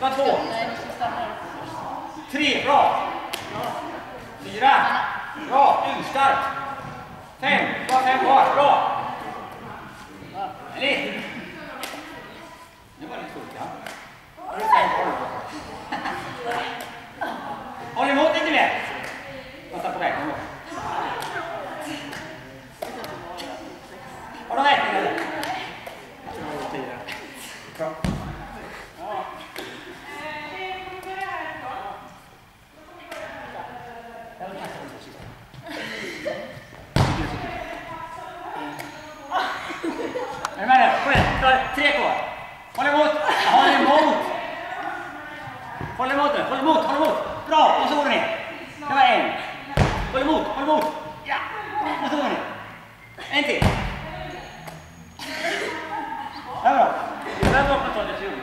Du två. Tre, bra. Fyra. Bra, urstark. Fem, du har fem kvar. Bra. Eller? Nu var det fullt, ja. Fem? Håll emot lite mer. Vänta på räkningen då. Har du räkning eller? Bra. Är ni med nu? Kom igen, tre kvar. Håll emot, håll emot. Håll emot nu, håll emot, håll emot. Bra, och så går ni ner. Det var en. Håll emot, håll emot. Ja, och så går ni. ner. En till. Det var bra. Det var bra kontroll, det gjorde